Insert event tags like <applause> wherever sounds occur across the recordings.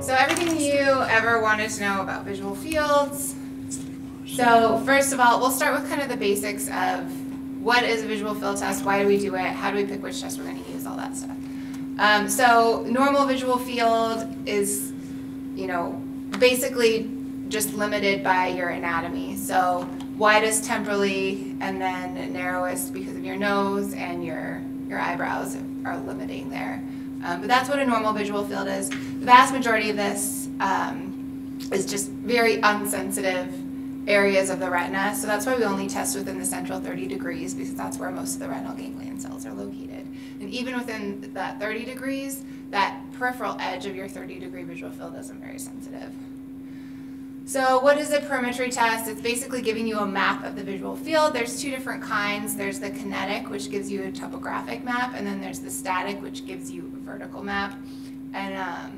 so everything you ever wanted to know about visual fields. So first of all, we'll start with kind of the basics of what is a visual field test, why do we do it, how do we pick which test we're going to use, all that stuff. Um, so normal visual field is, you know, basically just limited by your anatomy. So widest temporally and then narrowest because of your nose and your, your eyebrows are limiting there. Um, but that's what a normal visual field is. The vast majority of this um, is just very unsensitive areas of the retina. So that's why we only test within the central 30 degrees because that's where most of the retinal ganglion cells are located. And even within that 30 degrees, that peripheral edge of your 30 degree visual field isn't very sensitive. So what is a perimetry test? It's basically giving you a map of the visual field. There's two different kinds. There's the kinetic, which gives you a topographic map, and then there's the static, which gives you a vertical map. And um,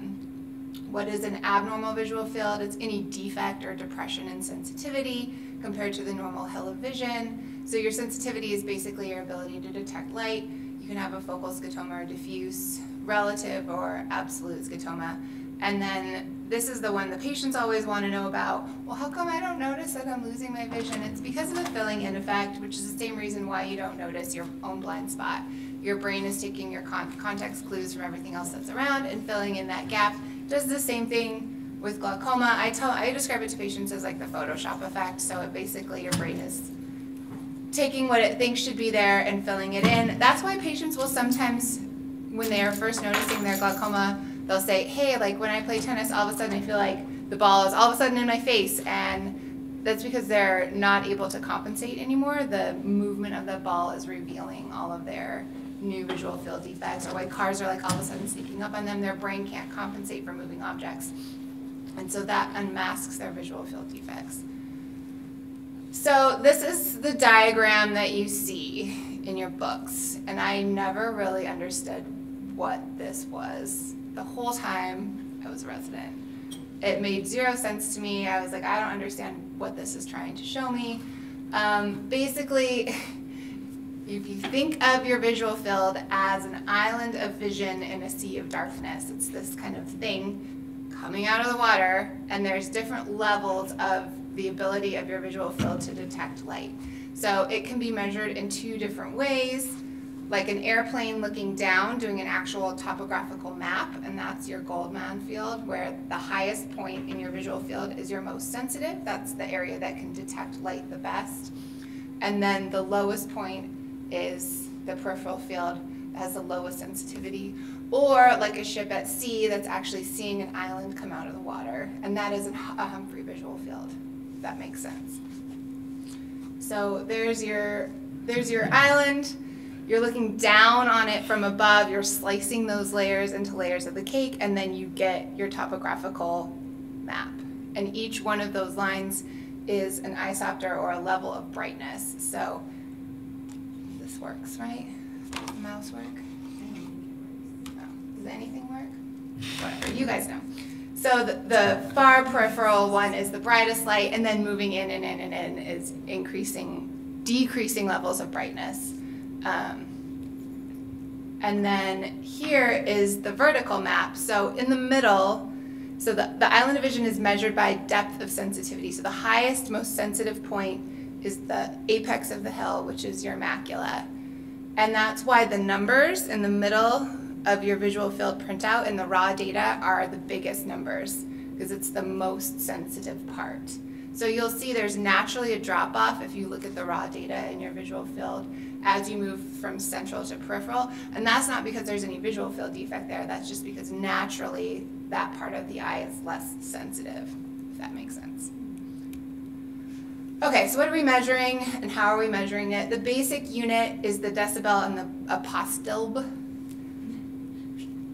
what is an abnormal visual field? It's any defect or depression in sensitivity compared to the normal hill of vision. So your sensitivity is basically your ability to detect light. You can have a focal scotoma or diffuse, relative or absolute scotoma. And then this is the one the patients always want to know about. Well, how come I don't notice that I'm losing my vision? It's because of the filling in effect, which is the same reason why you don't notice your own blind spot. Your brain is taking your con context clues from everything else that's around and filling in that gap. Does the same thing with glaucoma. I tell I describe it to patients as like the Photoshop effect. So it basically your brain is taking what it thinks should be there and filling it in. That's why patients will sometimes, when they are first noticing their glaucoma, they'll say, hey, like when I play tennis, all of a sudden I feel like the ball is all of a sudden in my face. And that's because they're not able to compensate anymore. The movement of the ball is revealing all of their new visual field defects or why cars are like all of a sudden sneaking up on them. Their brain can't compensate for moving objects. And so that unmasks their visual field defects. So this is the diagram that you see in your books. And I never really understood what this was the whole time I was a resident. It made zero sense to me. I was like, I don't understand what this is trying to show me. Um, basically, <laughs> if you think of your visual field as an island of vision in a sea of darkness, it's this kind of thing coming out of the water, and there's different levels of the ability of your visual field to detect light. So it can be measured in two different ways like an airplane looking down, doing an actual topographical map, and that's your Goldmann field, where the highest point in your visual field is your most sensitive. That's the area that can detect light the best. And then the lowest point is the peripheral field that has the lowest sensitivity. Or like a ship at sea that's actually seeing an island come out of the water, and that is a Humphrey visual field, if that makes sense. So there's your, there's your island. You're looking down on it from above, you're slicing those layers into layers of the cake, and then you get your topographical map. And each one of those lines is an isopter or a level of brightness. So this works, right? Mouse work? Does anything work? Whatever, you guys know. So the, the, far peripheral one is the brightest light, and then moving in and in and in is increasing, decreasing levels of brightness. Um, and then here is the vertical map. So in the middle, so the, the island of vision is measured by depth of sensitivity. So the highest, most sensitive point is the apex of the hill, which is your macula. And that's why the numbers in the middle of your visual field printout in the raw data are the biggest numbers because it's the most sensitive part. So you'll see there's naturally a drop off if you look at the raw data in your visual field as you move from central to peripheral. And that's not because there's any visual field defect there, that's just because naturally that part of the eye is less sensitive, if that makes sense. Okay, so what are we measuring and how are we measuring it? The basic unit is the decibel and the apostilb.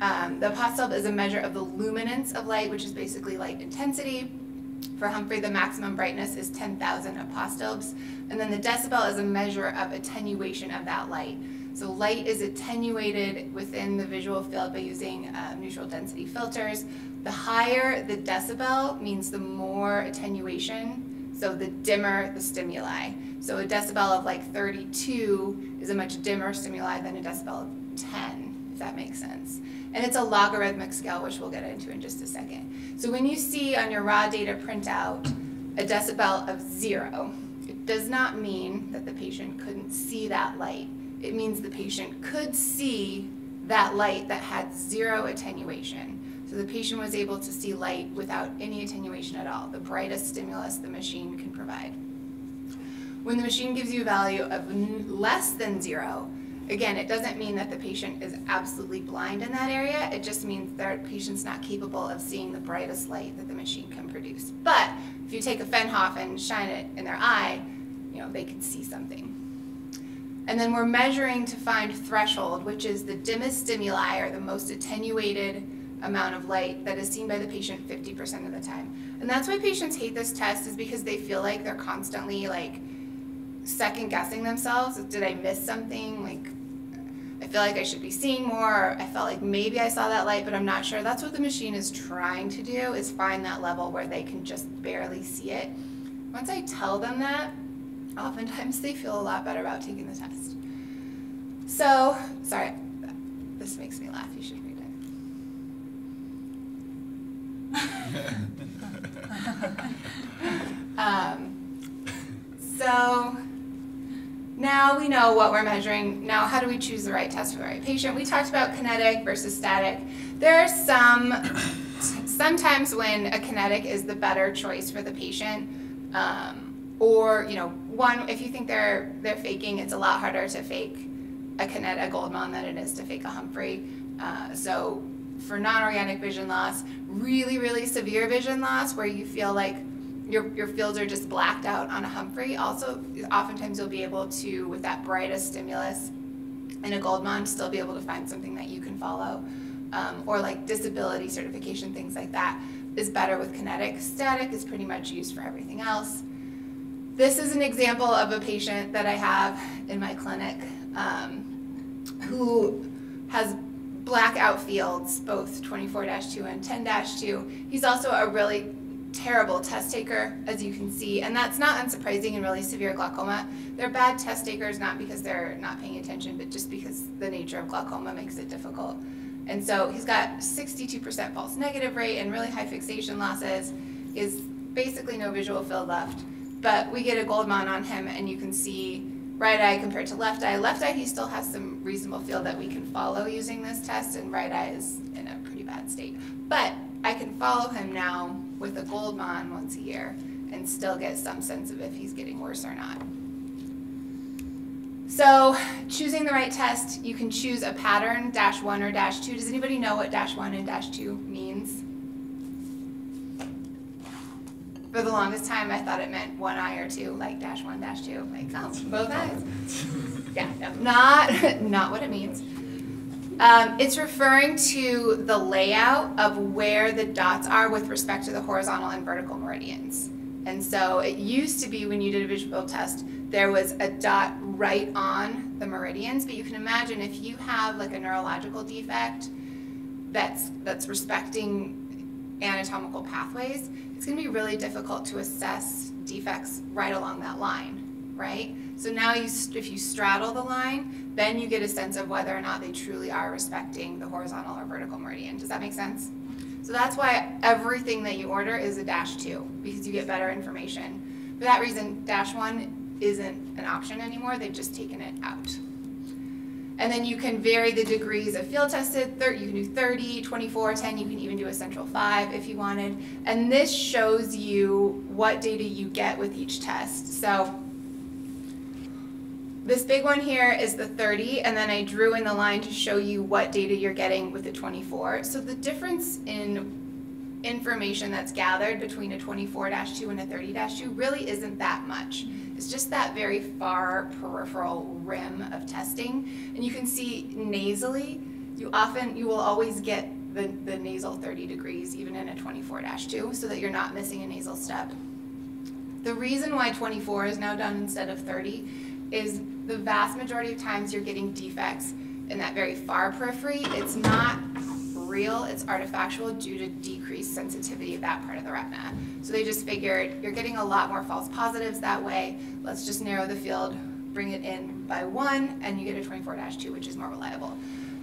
Um, the apostilb is a measure of the luminance of light, which is basically light intensity. For Humphrey, the maximum brightness is 10,000 apostilbs. And then the decibel is a measure of attenuation of that light. So light is attenuated within the visual field by using uh, neutral density filters. The higher the decibel means the more attenuation, so the dimmer the stimuli. So a decibel of like 32 is a much dimmer stimuli than a decibel of 10, if that makes sense. And it's a logarithmic scale, which we'll get into in just a second. So when you see on your raw data printout a decibel of zero, it does not mean that the patient couldn't see that light. It means the patient could see that light that had zero attenuation. So the patient was able to see light without any attenuation at all, the brightest stimulus the machine can provide. When the machine gives you a value of less than zero, again, it doesn't mean that the patient is absolutely blind in that area. It just means their patient's not capable of seeing the brightest light that the machine can produce. But if you take a Finoff and shine it in their eye, you know, they can see something. And then we're measuring to find threshold, which is the dimmest stimuli or the most attenuated amount of light that is seen by the patient 50% of the time. And that's why patients hate this test is because they feel like they're constantly like second guessing themselves. Did I miss something? Like, I feel like I should be seeing more. I felt like maybe I saw that light, but I'm not sure. That's what the machine is trying to do is find that level where they can just barely see it. Once I tell them that, oftentimes <laughs> they feel a lot better about taking the test. So, sorry, this makes me laugh. You should read it. <laughs> um, so, now we know what we're measuring. Now, how do we choose the right test for the right patient? We talked about kinetic versus static. There are some, sometimes when a kinetic is the better choice for the patient, um, or, you know, one, if you think they're, they're faking, it's a lot harder to fake a kinetic, a Goldmann than it is to fake a Humphrey. Uh, so for non-organic vision loss, really, really severe vision loss where you feel like your, your fields are just blacked out on a Humphrey. Also, oftentimes you'll be able to, with that brightest stimulus in a Goldmann, still be able to find something that you can follow. Um, or like disability certification, things like that, is better with kinetic. Static is pretty much used for everything else. This is an example of a patient that I have in my clinic um, who has blackout fields, both 24-2 and 10-2. He's also a really terrible test taker, as you can see, and that's not unsurprising in really severe glaucoma. They're bad test takers not because they're not paying attention, but just because the nature of glaucoma makes it difficult. And so he's got 62% false negative rate and really high fixation losses, is basically no visual field left. But we get a Goldmann on him and you can see right eye compared to left eye. Left eye, he still has some reasonable field that we can follow using this test, and right eye is in a pretty bad state. But I can follow him now with a Goldmann once a year and still get some sense of if he's getting worse or not. So choosing the right test, you can choose a pattern, dash one or dash two. Does anybody know what dash one and dash two means? For the longest time, I thought it meant one eye or two, like dash one, dash two, like oh, both eyes. Yeah, no, not, <laughs> not what it means. Um, it's referring to the layout of where the dots are with respect to the horizontal and vertical meridians. And so it used to be when you did a visual test, there was a dot right on the meridians, but you can imagine if you have like a neurological defect that's, that's respecting anatomical pathways, it's going to be really difficult to assess defects right along that line, right? So now you, if you straddle the line, then you get a sense of whether or not they truly are respecting the horizontal or vertical meridian. Does that make sense? So that's why everything that you order is a dash two, because you get better information. For that reason, dash one isn't an option anymore, they've just taken it out. And then you can vary the degrees of field tested. You can do 30, 24, 10. You can even do a central 5 if you wanted. And this shows you what data you get with each test. So this big one here is the 30, and then I drew in the line to show you what data you're getting with the 24. So the difference in information that's gathered between a 24-2 and a 30-2 really isn't that much. Mm-hmm. It's just that very far peripheral rim of testing. And you can see nasally, you often, you will always get the, the nasal 30 degrees, even in a 24-2, so that you're not missing a nasal step. The reason why 24 is now done instead of 30 is the vast majority of times you're getting defects in that very far periphery. It's not real, it's artifactual due to decreased sensitivity of that part of the retina. So they just figured you're getting a lot more false positives that way. Let's just narrow the field bring it in by one, and you get a 24-2, which is more reliable.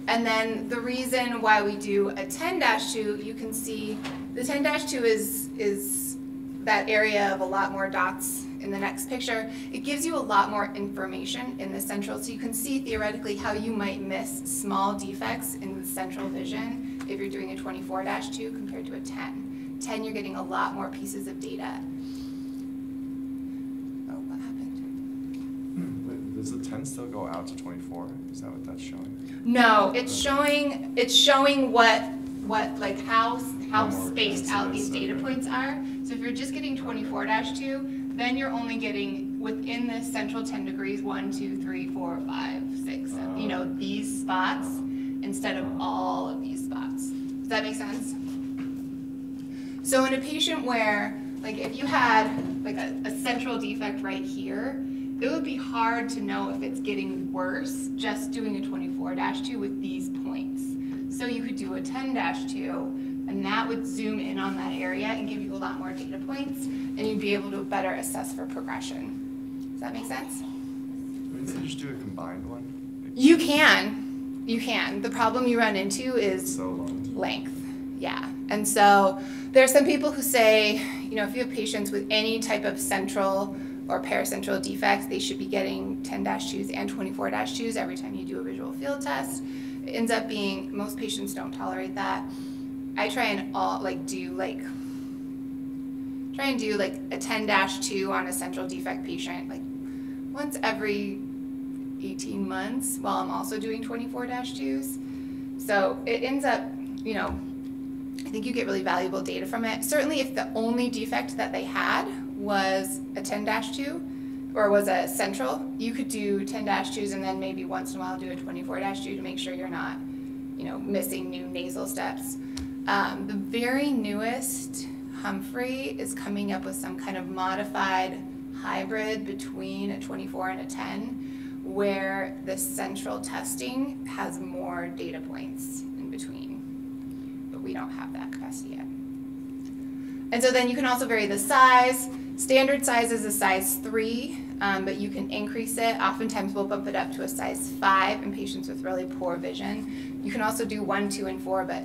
And then the reason why we do a 10-2, you can see the 10-2 is, is that area of a lot more dots in the next picture. It gives you a lot more information in the central, so you can see theoretically how you might miss small defects in the central vision if you're doing a 24-2 compared to a 10. 10, you're getting a lot more pieces of data. Oh, what happened? Hmm, wait, Does the ten still go out to twenty-four? Is that what that's showing? No, it's showing, it's showing what, what, like how, how spaced out these data points are. So if you're just getting twenty-four two, then you're only getting within this central ten degrees, one, two, three, four, five, six, seven, you know, oh. these spots instead of all of these spots. Does that make sense? So in a patient where, like if you had like a, a central defect right here, it would be hard to know if it's getting worse just doing a 24-2 with these points. So you could do a 10-2 and that would zoom in on that area and give you a lot more data points and you'd be able to better assess for progression. Does that make sense? Wouldn't you just do a combined one? You can, you can. The problem you run into is so length. Yeah. And so there are some people who say, you know, if you have patients with any type of central or paracentral defects, they should be getting 10-2s and 24-2s every time you do a visual field test. It ends up being most patients don't tolerate that. I try and all like do like try and do like a 10-2 on a central defect patient like once every 18 months while I'm also doing 24-2s. So it ends up, you know, I think you get really valuable data from it. Certainly if the only defect that they had was a 10-2 or was a central, you could do 10-2s and then maybe once in a while do a 24-2 to make sure you're not, you know, missing new nasal steps. Um, the very newest Humphrey is coming up with some kind of modified hybrid between a 24 and a 10 where the central testing has more data points in between. But we don't have that capacity yet. And so then you can also vary the size. Standard size is a size 3, um, but you can increase it. Oftentimes we'll bump it up to a size 5 in patients with really poor vision. You can also do 1, 2, and 4, but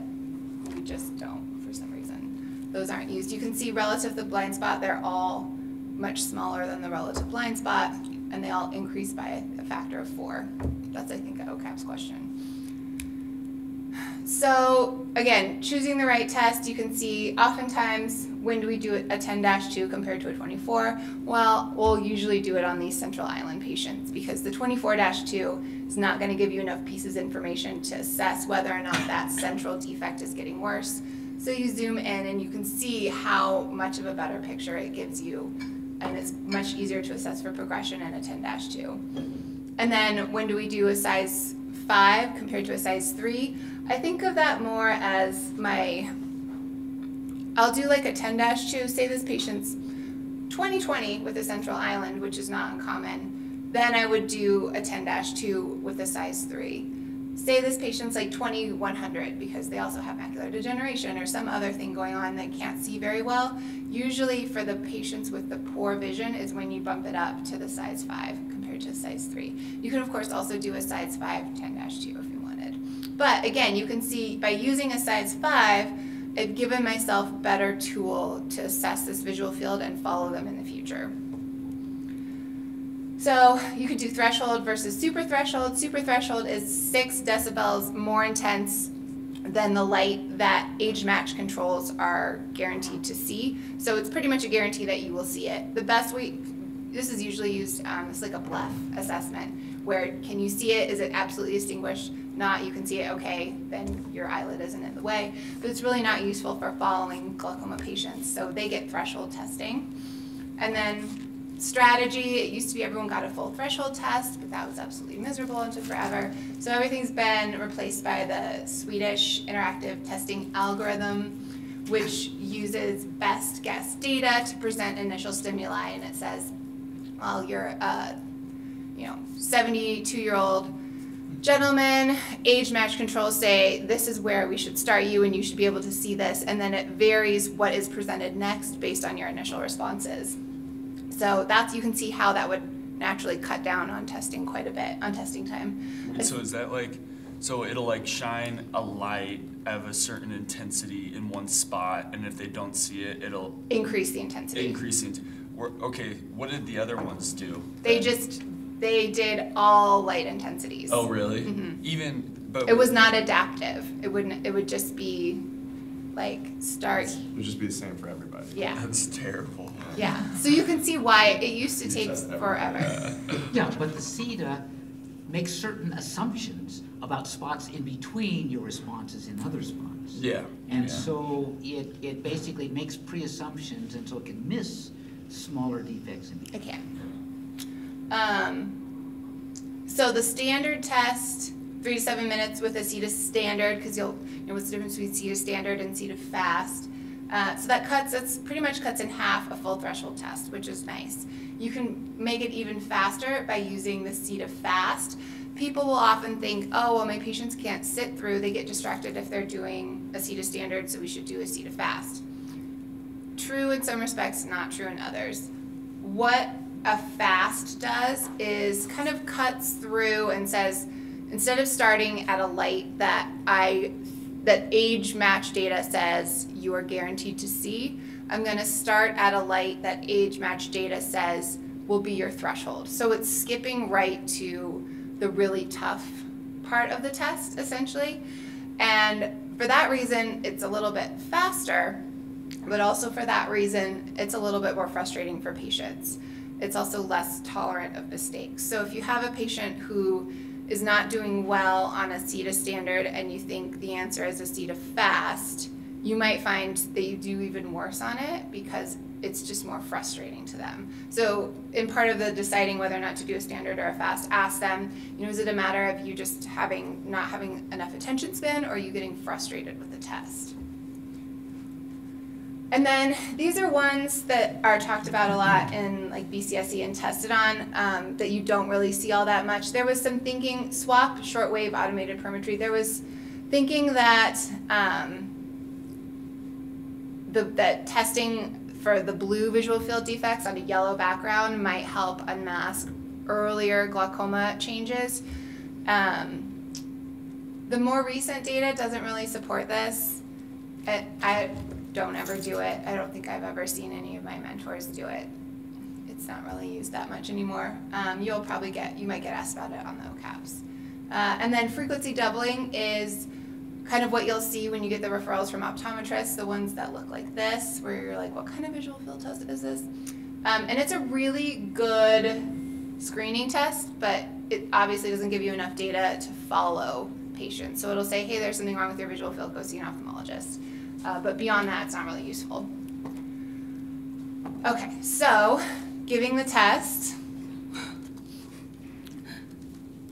just don't for some reason. Those aren't used. You can see relative to the blind spot, they're all much smaller than the relative blind spot, and they all increase by a factor of 4. That's, I think, OKAPS question. So again, choosing the right test, you can see oftentimes when do we do a 10-2 compared to a 24? Well, we'll usually do it on these central island patients because the 24-2 is not going to give you enough pieces of information to assess whether or not that central defect is getting worse. So you zoom in and you can see how much of a better picture it gives you and it's much easier to assess for progression in a 10-2. And then when do we do a size 5 compared to a size 3? I think of that more as my, I'll do like a 10-2, say this patient's 2020 with a central island, which is not uncommon, then I would do a 10-2 with a size 3. Say this patient's like 2100 because they also have macular degeneration or some other thing going on they can't see very well. Usually for the patients with the poor vision is when you bump it up to the size 5 compared to size 3. You can of course also do a size 5 10-2 if you wanted. But again, you can see by using a size 5, I've given myself better tool to assess this visual field and follow them in the future. So you could do threshold versus super threshold. Super threshold is six decibels more intense than the light that age match controls are guaranteed to see. So it's pretty much a guarantee that you will see it. The best way, this is usually used, um, it's like a bluff assessment where can you see it? Is it absolutely distinguished? Not, you can see it, okay, then your eyelid isn't in the way. But it's really not useful for following glaucoma patients. So they get threshold testing. And then strategy. It used to be everyone got a full threshold test, but that was absolutely miserable and took forever. So everything's been replaced by the Swedish interactive testing algorithm, which uses best guess data to present initial stimuli, and it says, well, you're a, you know, 72 gentleman, age match controls say this is where we should start you and you should be able to see this, and then it varies what is presented next based on your initial responses. So that's you can see how that would naturally cut down on testing quite a bit, on testing time. So is that like, so it'll like shine a light of a certain intensity in one spot, and if they don't see it, it'll Increase the intensity. increase it. We're, okay, what did the other ones do? They just, they did all light intensities. Oh, really? Mhm. Even, but. It was not adaptive. It wouldn't, it would just be like start, It would just be the same for everybody. yeah, That's terrible. yeah. So you can see why it used to You take forever. <laughs> Yeah, but the SITA makes certain assumptions about spots in between your responses and other spots. Yeah. And yeah. so it, it basically makes pre-assumptions and so it can miss smaller defects in between. I can. Um, so the standard test, three to seven minutes with a SITA standard, because you'll, you know, what's the difference between SITA standard and SITA fast? Uh, so that cuts, that's pretty much cuts in half a full threshold test, which is nice. You can make it even faster by using the SITA fast. People will often think, oh, well, my patients can't sit through, they get distracted if they're doing a SITA standard, so we should do a SITA fast. True in some respects, not true in others. What a fast does is kind of cuts through and says, instead of starting at a light that I, that age match data says you are guaranteed to see, I'm gonna start at a light that age match data says will be your threshold. So it's skipping right to the really tough part of the test essentially. And for that reason, it's a little bit faster, but also for that reason, it's a little bit more frustrating for patients. It's also less tolerant of mistakes. So if you have a patient who is not doing well on a SITA standard and you think the answer is a SITA fast, you might find that you do even worse on it because it's just more frustrating to them. So in part of the deciding whether or not to do a standard or a fast, ask them, you know, is it a matter of you just having not having enough attention span or you getting frustrated with the test? And then these are ones that are talked about a lot in like BCSC and tested on um, that you don't really see all that much. There was some thinking, SWAP, shortwave automated perimetry, there was thinking that um, the, that testing for the blue visual field defects on a yellow background might help unmask earlier glaucoma changes. Um, the more recent data doesn't really support this. It, I don't ever do it. I don't think I've ever seen any of my mentors do it. It's not really used that much anymore. Um, you'll probably get, you might get asked about it on the OKAPs. Uh, and then frequency doubling is kind of what you'll see when you get the referrals from optometrists, the ones that look like this, where you're like, what kind of visual field test is this? Um, and it's a really good screening test, but it obviously doesn't give you enough data to follow patients. So it'll say, hey, there's something wrong with your visual field, go see an ophthalmologist. Uh, but beyond that, it's not really useful. Okay, so giving the test.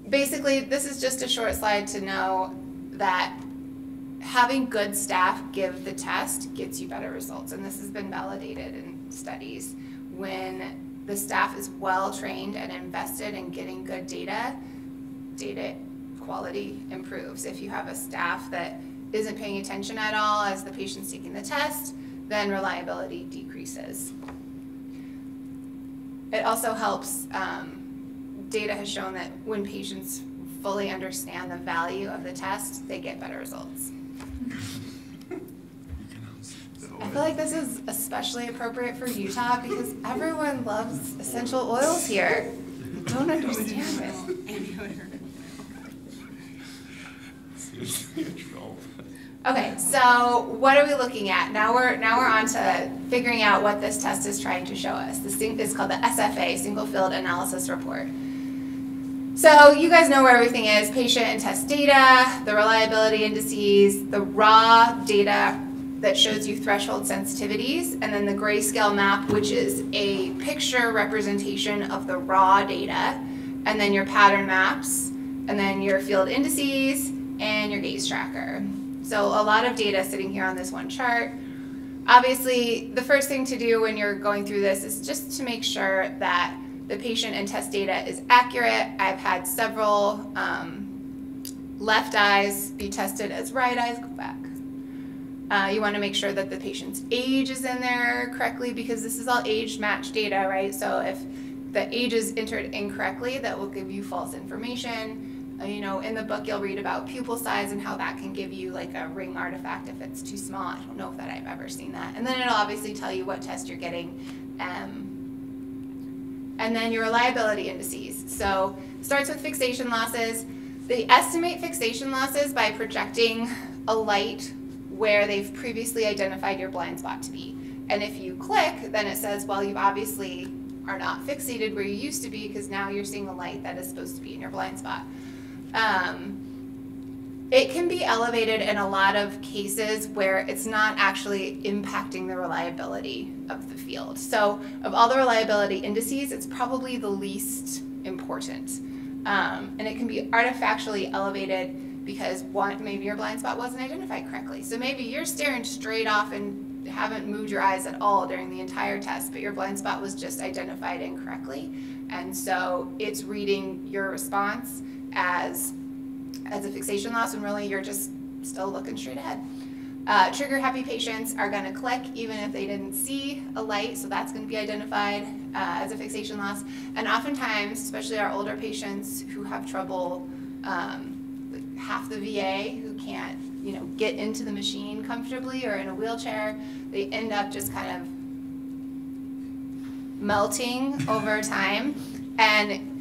Basically, this is just a short slide to know that having good staff give the test gets you better results. And this has been validated in studies. When the staff is well trained and invested in getting good data, data quality improves. If you have a staff that isn't paying attention at all as the patient's taking the test, then reliability decreases. It also helps, um, data has shown that when patients fully understand the value of the test, they get better results. <laughs> I feel like this is especially appropriate for Utah because everyone loves essential oils here. I don't understand it. <laughs> <laughs> Okay, so what are we looking at? Now we're now we're on to figuring out what this test is trying to show us. This thing is called the SFA, Single Field Analysis Report. So you guys know where everything is, patient and test data, the reliability indices, the raw data that shows you threshold sensitivities, and then the grayscale map, which is a picture representation of the raw data, and then your pattern maps, and then your field indices, and your gaze tracker. So a lot of data sitting here on this one chart. Obviously, the first thing to do when you're going through this is just to make sure that the patient and test data is accurate. I've had several um, left eyes be tested as right eyes. Go back. Uh, you want to make sure that the patient's age is in there correctly because this is all age matched data, right? So if the age is entered incorrectly, that will give you false information. Uh, you know, in the book, you'll read about pupil size and how that can give you like a ring artifact if it's too small. I don't know if that I've ever seen that. And then it'll obviously tell you what test you're getting. Um, and then your reliability indices. So starts with fixation losses. They estimate fixation losses by projecting a light where they've previously identified your blind spot to be. And if you click, then it says, well, you've obviously are not fixated where you used to be because now you're seeing a light that is supposed to be in your blind spot. Um, it can be elevated in a lot of cases where it's not actually impacting the reliability of the field. So, of all the reliability indices, it's probably the least important. Um, and it can be artifactually elevated because one, maybe your blind spot wasn't identified correctly. So maybe you're staring straight off and haven't moved your eyes at all during the entire test, but your blind spot was just identified incorrectly. And so it's reading your response as as a fixation loss when really you're just still looking straight ahead. Uh, trigger happy patients are going to click even if they didn't see a light, so that's going to be identified uh, as a fixation loss. And oftentimes, especially our older patients who have trouble, um, half the VA who can't, you know, get into the machine comfortably or in a wheelchair, they end up just kind of melting over time. And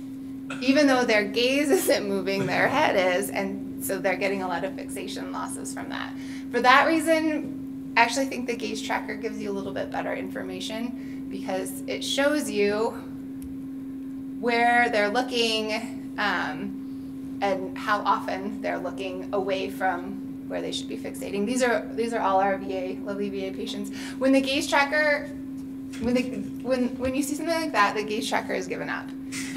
even though their gaze <laughs> isn't moving, their head is, and so they're getting a lot of fixation losses from that. For that reason, I actually think the gaze tracker gives you a little bit better information because it shows you where they're looking um, and how often they're looking away from where they should be fixating. These are these are all our VA lovely VA patients. When the gaze tracker when the when when you see something like that, the gaze tracker has given up. <laughs>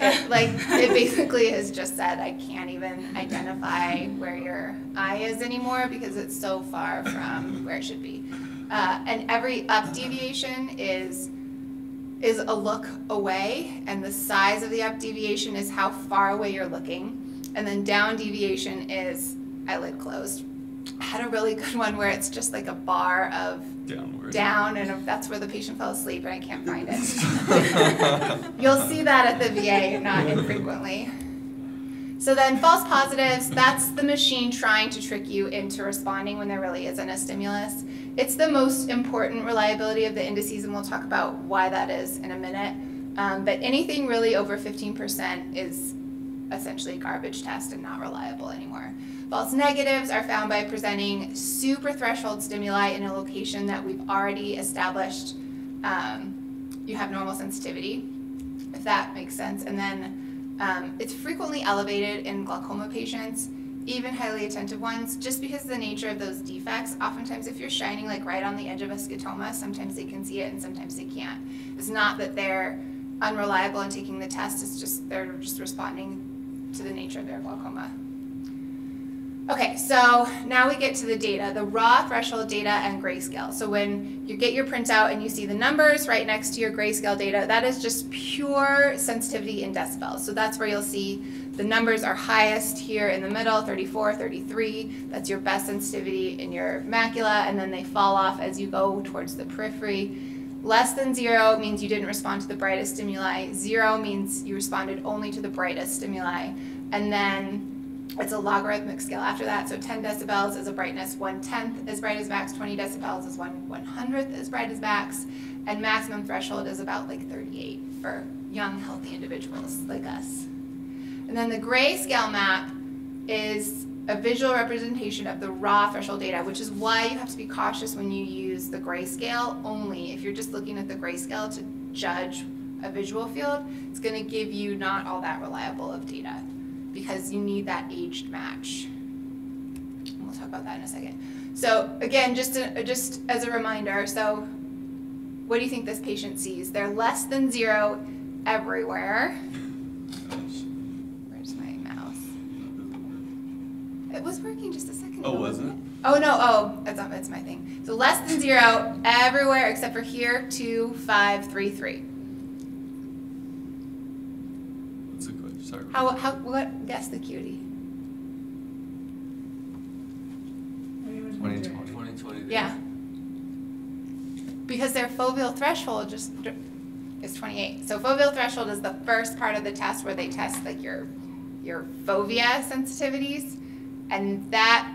it, like it basically has just said, I can't even identify where your eye is anymore because it's so far from where it should be. Uh, and every up deviation is is a look away, and the size of the up deviation is how far away you're looking, and then down deviation is eyelid closed. I had a really good one where it's just like a bar of Downward. down, and that's where the patient fell asleep, and I can't find it. <laughs> You'll see that at the VA not infrequently. So then false positives, that's the machine trying to trick you into responding when there really isn't a stimulus. It's the most important reliability of the indices, and we'll talk about why that is in a minute. Um, but anything really over 15% is essentially a garbage test and not reliable anymore. False negatives are found by presenting super threshold stimuli in a location that we've already established um, you have normal sensitivity, if that makes sense. And then um, it's frequently elevated in glaucoma patients, even highly attentive ones, just because the nature of those defects. Oftentimes, if you're shining like right on the edge of a scotoma, sometimes they can see it and sometimes they can't. It's not that they're unreliable in taking the test, it's just they're just responding to the nature of their glaucoma. Okay, so now we get to the data, the raw threshold data and grayscale. So when you get your printout and you see the numbers right next to your grayscale data, that is just pure sensitivity in decibels. So that's where you'll see the numbers are highest here in the middle, 34, 33. That's your best sensitivity in your macula, and then they fall off as you go towards the periphery. Less than zero means you didn't respond to the brightest stimuli. Zero means you responded only to the brightest stimuli. And then it's a logarithmic scale after that. So 10 decibels is a brightness, 1 tenth as bright as max, 20 decibels is 1 one hundredth as bright as max, and maximum threshold is about like 38 for young, healthy individuals like us. And then the grayscale map is a visual representation of the raw threshold data, which is why you have to be cautious when you use the grayscale only. If you're just looking at the grayscale to judge a visual field, it's going to give you not all that reliable of data because you need that aged match. And we'll talk about that in a second. So again, just to, just as a reminder, so what do you think this patient sees? They're less than zero everywhere. Where's my mouse? It was working just a second Oh, ago, was wasn't it? Oh no, oh, that's not, that's my thing. So less than zero everywhere except for here, two, five, three, three. That's a good. Sorry. How, how, what, guess the cutie? 2020. 2020. Yeah. Because their foveal threshold just, is 28. So foveal threshold is the first part of the test where they test like your your fovea sensitivities, and that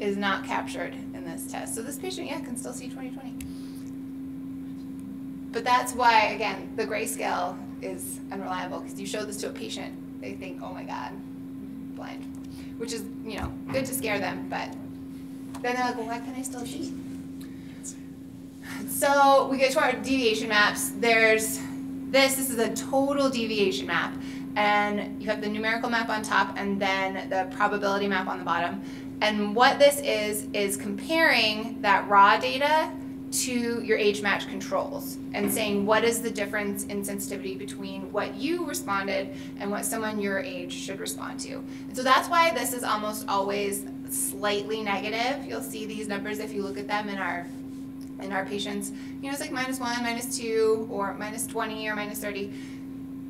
is not captured in this test. So this patient, yeah, can still see 20/20. But that's why, again, the grayscale is unreliable because you show this to a patient, they think, oh my God, blind, which is, you know, good to scare them, but then they're like, well, why can I still see? So we get to our deviation maps. There's this, this is a total deviation map. And you have the numerical map on top and then the probability map on the bottom. And what this is, is comparing that raw data to your age match controls and saying what is the difference in sensitivity between what you responded and what someone your age should respond to. And so that's why this is almost always slightly negative. You'll see these numbers if you look at them in our in our patients. You know, it's like minus one, minus two, or minus 20 or minus 30,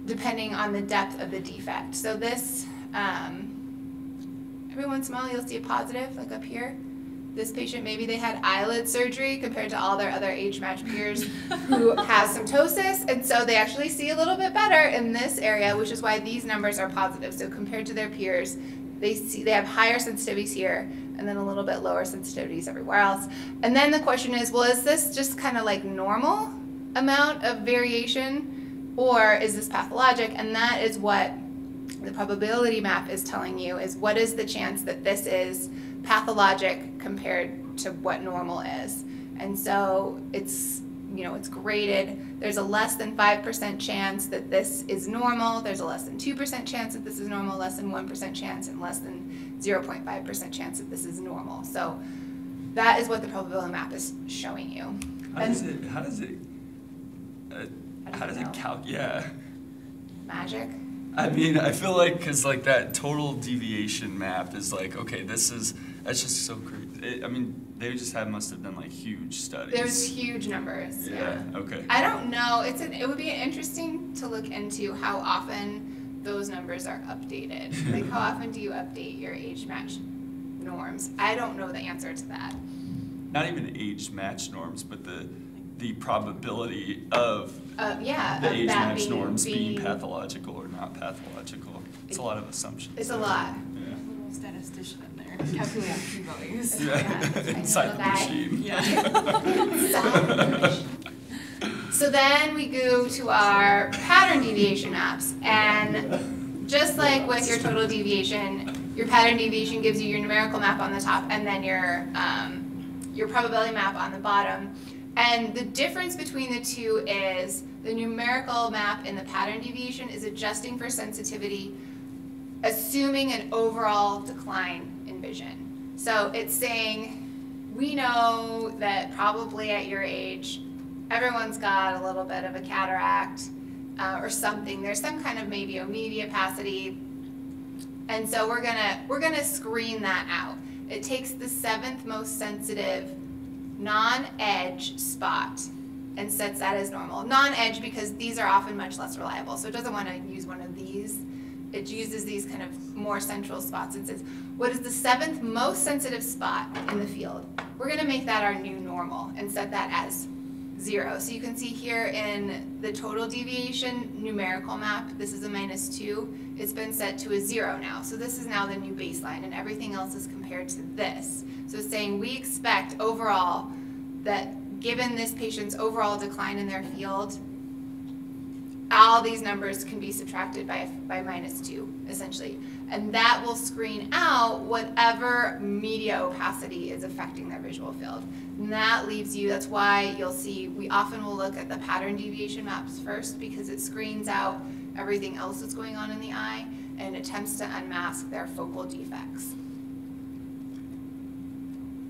depending on the depth of the defect. So this, um, every once in a while you'll see a positive, like up here this patient maybe they had eyelid surgery compared to all their other age match peers <laughs> who have some ptosis and so they actually see a little bit better in this area which is why these numbers are positive. So compared to their peers they see they have higher sensitivities here and then a little bit lower sensitivities everywhere else. And then the question is well is this just kind of like normal amount of variation or is this pathologic? And that is what the probability map is telling you is what is the chance that this is pathologic compared to what normal is. And so it's, you know, it's graded. There's a less than 5% chance that this is normal. There's a less than 2% chance that this is normal, less than 1% chance, and less than 0.5% chance that this is normal. So that is what the probability map is showing you. How does it, how does it, uh, How does how it does it calc, yeah. Magic. I mean, I feel like, cause like that total deviation map is like, okay, this is, that's just so great. It, I mean, they just have, must have done like huge studies. There's huge numbers. Yeah, okay. I don't know. It's an, it would be interesting to look into how often those numbers are updated. <laughs> like how often do you update your age match norms? I don't know the answer to that. Not even age match norms, but the, the probability of Uh, yeah, the of age match being, norms being being- pathological or not pathological. It's a lot of assumptions. It's a lot. Yeah. Little statistician in there, values. Yeah, I Yeah, know inside the machine. Yeah. <laughs> So then we go to our pattern deviation maps. And just like with your total deviation, your pattern deviation gives you your numerical map on the top and then your, um, your probability map on the bottom. And the difference between the two is the numerical map in the pattern deviation is adjusting for sensitivity, assuming an overall decline in vision. So it's saying, we know that probably at your age, everyone's got a little bit of a cataract uh, or something. There's some kind of maybe media opacity. And so we're gonna we're gonna screen that out. It takes the seventh most sensitive non-edge spot and sets that as normal. Non-edge because these are often much less reliable. So it doesn't want to use one of these. It uses these kind of more central spots and says, what is the seventh most sensitive spot in the field? We're going to make that our new normal and set that as zero. So you can see here in the total deviation numerical map, this is a minus two. It's been set to a zero now. So this is now the new baseline and everything else is compared to this. So saying we expect overall that given this patient's overall decline in their field, all these numbers can be subtracted by, by minus two, essentially. And that will screen out whatever media opacity is affecting their visual field. And that leaves you, that's why you'll see, we often will look at the pattern deviation maps first because it screens out everything else that's going on in the eye and attempts to unmask their focal defects.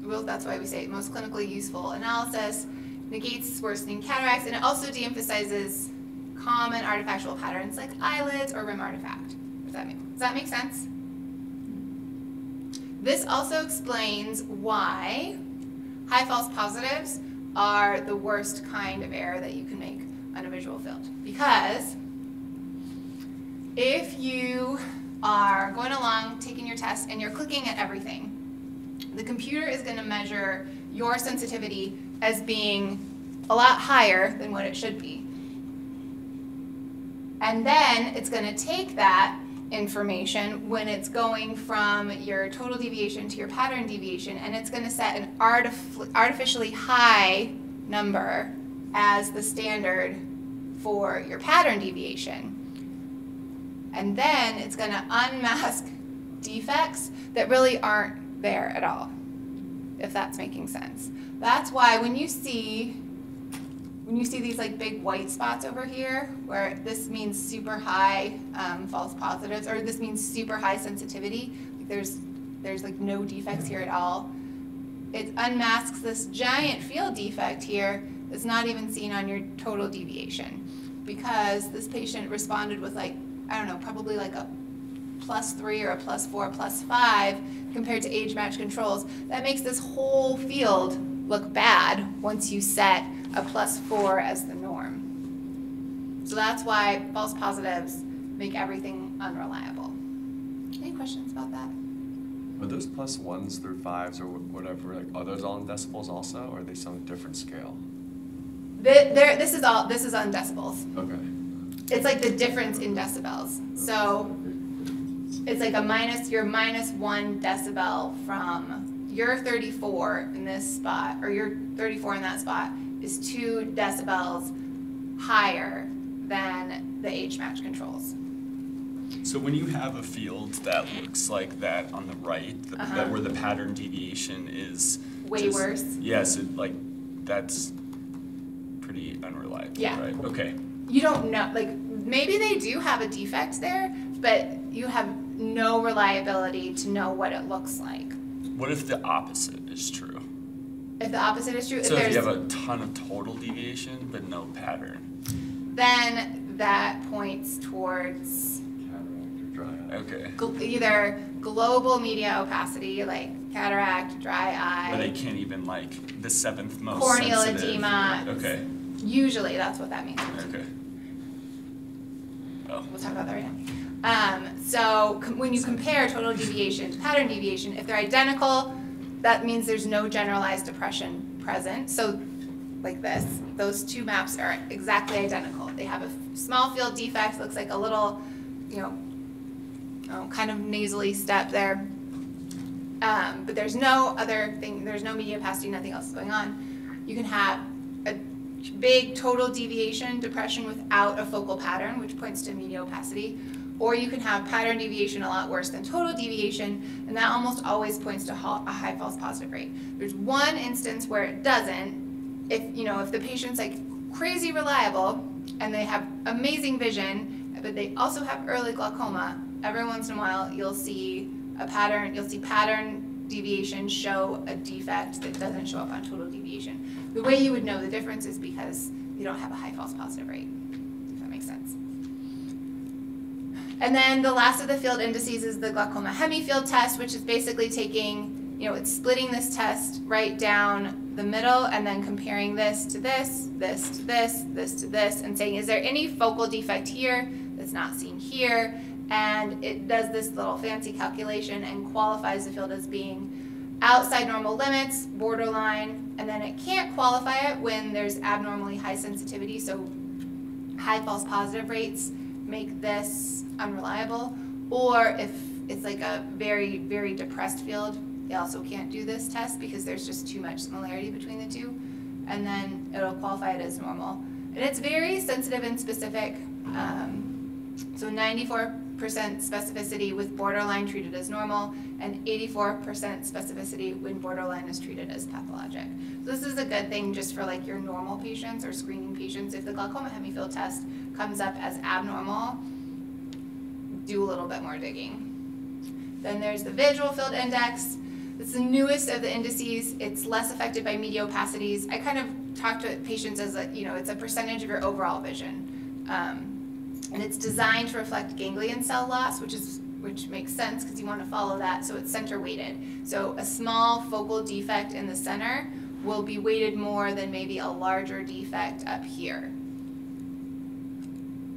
Well, that's why we say most clinically useful analysis negates worsening cataracts and it also de-emphasizes common artifactual patterns like eyelids or rim artifact. Does that make, does that make sense? This also explains why high false positives are the worst kind of error that you can make on a visual field. Because if you are going along taking your test and you're clicking at everything, the computer is going to measure your sensitivity as being a lot higher than what it should be. And then it's gonna take that information when it's going from your total deviation to your pattern deviation, and it's gonna set an artif- artificially high number as the standard for your pattern deviation. And then it's gonna unmask defects that really aren't there at all, if that's making sense. That's why when you see when you see these like big white spots over here, where this means super high um, false positives, or this means super high sensitivity, like there's there's like no defects here at all. It unmasks this giant field defect here that's not even seen on your total deviation, because this patient responded with like I don't know, probably like a plus three or a plus four, plus five compared to age match controls. That makes this whole field look bad once you set a plus four as the norm. So that's why false positives make everything unreliable. Any questions about that? Are those plus ones through fives or whatever, like, are those all in decibels also, or are they some different scale? Th- There, this is all, this is on decibels. Okay. It's like the difference in decibels. So it's like a minus, you're minus one decibel from your thirty-four in this spot, or your thirty-four in that spot, is two decibels higher than the age match controls. So when you have a field that looks like that on the right, the, Uh-huh. that where the pattern deviation is Way just- worse. Yes, it, like that's pretty unreliable, Yeah. right? Okay. You don't know, like, maybe they do have a defect there, but you have no reliability to know what it looks like. What if the opposite is true? If the opposite is true, So if there's, you have a ton of total deviation but no pattern, then that points towards Cataract or dry eye. okay, gl- either global media opacity, like cataract, dry eye. Or they can't even like the seventh most Corneal sensitive. edema. Okay, Usually, that's what that means. okay. Oh, We'll talk about that right now. Um, so when you compare total deviation to pattern deviation, if they're identical, that means there's no generalized depression present. So like this, those two maps are exactly identical. They have a small field defect, looks like a little, you know, oh, kind of nasally step there. Um, but there's no other thing, there's no media opacity, nothing else going on. You can have a big total deviation depression without a focal pattern, which points to media opacity. Or you can have pattern deviation a lot worse than total deviation, and that almost always points to a high false positive rate. There's one instance where it doesn't. If you know, if the patient's like crazy reliable and they have amazing vision, but they also have early glaucoma, every once in a while you'll see a pattern. You'll see pattern deviation show a defect that doesn't show up on total deviation. The way you would know the difference is because you don't have a high false positive rate. If that makes sense. And then the last of the field indices is the glaucoma hemifield test, which is basically taking, you know, it's splitting this test right down the middle and then comparing this to this, this to this, this to this, and saying, is there any focal defect here that's not seen here? And it does this little fancy calculation and qualifies the field as being outside normal limits, borderline, and then it can't qualify it when there's abnormally high sensitivity, so high false positive rates make this unreliable. Or if it's like a very, very depressed field, they also can't do this test because there's just too much similarity between the two. And then it'll qualify it as normal. And it's very sensitive and specific. Um, so 94% specificity with borderline treated as normal and 84% specificity when borderline is treated as pathologic. So this is a good thing just for like your normal patients or screening patients. If the glaucoma hemifield test comes up as abnormal, do a little bit more digging. Then there's the visual field index. It's the newest of the indices. It's less affected by media opacities. I kind of talk to patients as a, you know, it's a percentage of your overall vision. Um, and it's designed to reflect ganglion cell loss, which is which makes sense because you want to follow that. So it's center weighted. So a small focal defect in the center will be weighted more than maybe a larger defect up here.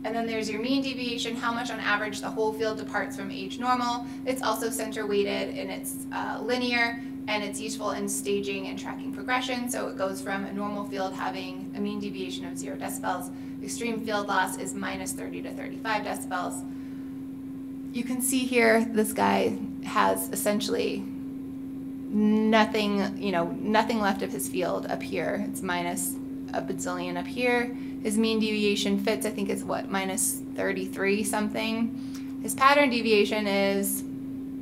And then there's your mean deviation, how much on average the whole field departs from age normal. It's also center weighted and it's uh, linear. And it's useful in staging and tracking progression. So it goes from a normal field having a mean deviation of zero decibels. Extreme field loss is minus 30 to 35 decibels. You can see here, this guy has essentially nothing, you know, nothing left of his field up here. It's minus a bazillion up here. His mean deviation fits, I think it's what, minus 33 something. His pattern deviation is